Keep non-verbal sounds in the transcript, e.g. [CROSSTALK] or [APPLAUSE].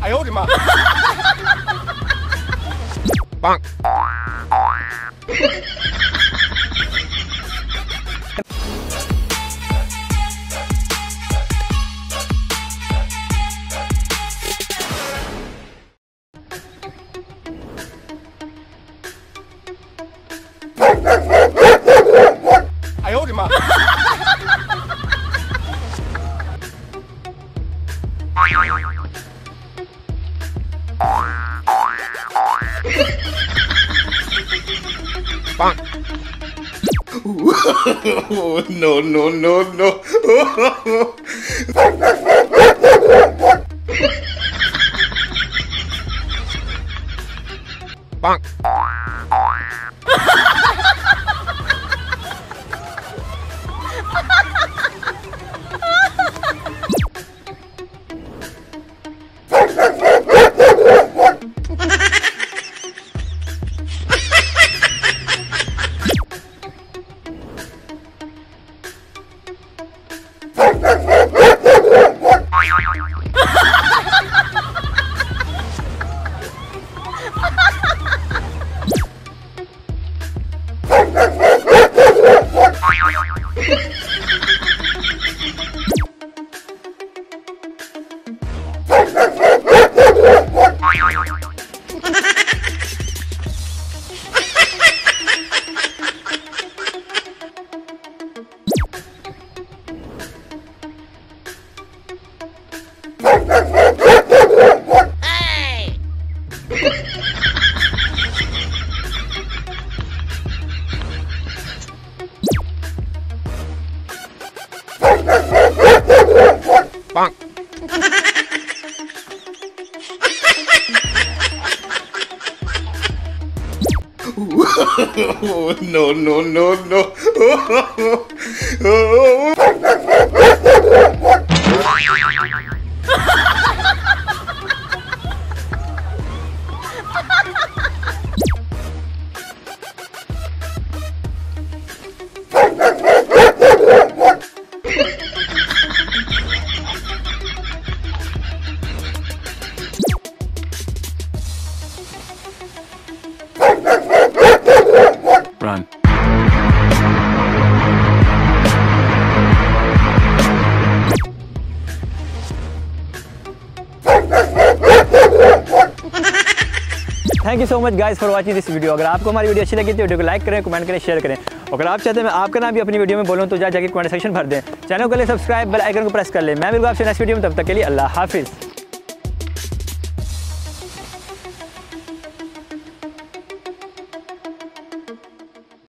哎呦我的妈！Bonk. [LAUGHS] off. [LAUGHS] oh, no, no, no, no. Bonk. Bonk. [LAUGHS] No, no, no, no. [LAUGHS] Thank you so much guys for watching this video अगर आपको हमारी video अच्छी लगी तो video को like करें comment करें शेयर करें। अगर आप चाहते हैं मैं आपका नाम भी अपनी वीडियो में बोलूँ तो जा जाके कमेंट सेक्शन भर दें। चैनल को लिए सब्सक्राइब बेल आइकन को प्रेस कर लें। मैं मिलूँगा आपसे नेक्स्ट वीडियो में, तब तक के लिए अल्लाह हाफिज़।